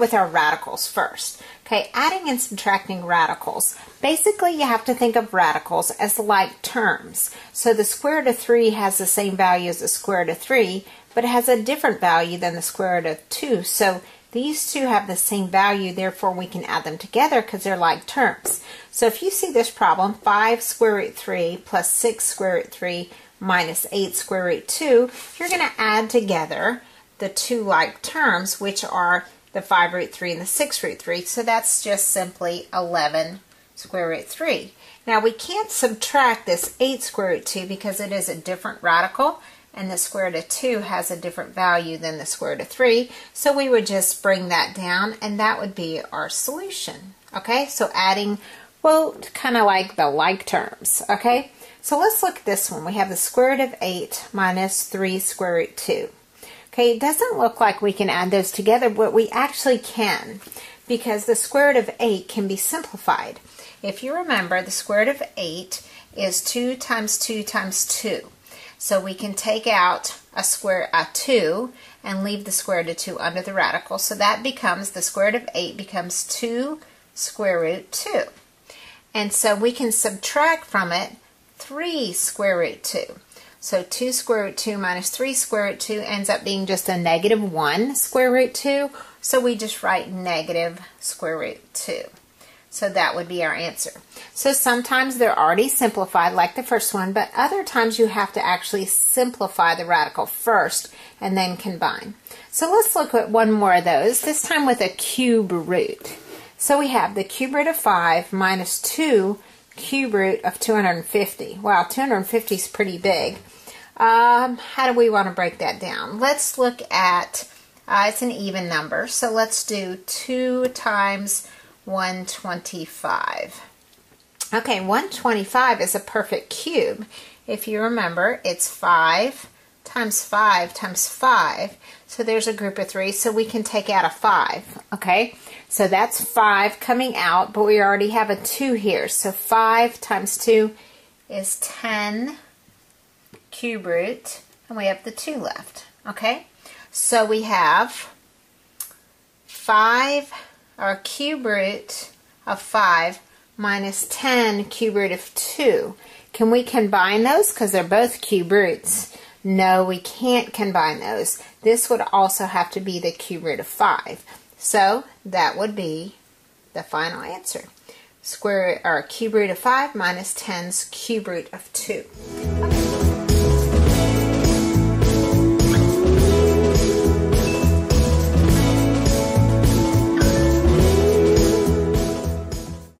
with our radicals first. Okay, adding and subtracting radicals. Basically, you have to think of radicals as like terms. So the square root of 3 has the same value as the square root of 3, but it has a different value than the square root of 2. So these two have the same value, therefore we can add them together because they're like terms. So if you see this problem, 5 square root 3 plus 6 square root 3 minus 8 square root 2, you're going to add together the two like terms, which are the 5 root 3 and the 6 root 3. So that's just simply 11 square root 3. Now we can't subtract this 8 square root 2 because it is a different radical and the square root of 2 has a different value than the square root of 3. So we would just bring that down and that would be our solution. Okay, so adding, well, kind of like the like terms. Okay, so let's look at this one. We have the square root of 8 minus 3 square root 2. Okay, it doesn't look like we can add those together, but we actually can because the square root of 8 can be simplified. If you remember, the square root of 8 is 2 times 2 times 2. So we can take out a square a 2 and leave the square root of 2 under the radical. So that becomes, the square root of 8 becomes 2 square root 2. And so we can subtract from it 3 square root 2. So 2 square root 2 minus 3 square root 2 ends up being just a negative 1 square root 2. So we just write negative square root 2. So that would be our answer. So sometimes they're already simplified like the first one, but other times you have to actually simplify the radical first and then combine. So let's look at one more of those, this time with a cube root. So we have the cube root of 5 minus 2 cube root of 250. Wow, 250 is pretty big. Um, how do we want to break that down? Let's look at, uh, it's an even number, so let's do 2 times 125. Okay, 125 is a perfect cube. If you remember, it's 5 times 5 times 5. So there's a group of 3, so we can take out a 5, okay? So that's 5 coming out, but we already have a 2 here. So 5 times 2 is 10 cube root, and we have the 2 left, okay? So we have 5, our cube root of 5 minus 10 cube root of 2. Can we combine those because they're both cube roots? No, we can't combine those. This would also have to be the cube root of 5. So that would be the final answer. Square or cube root of 5 minus 10's cube root of 2. Okay.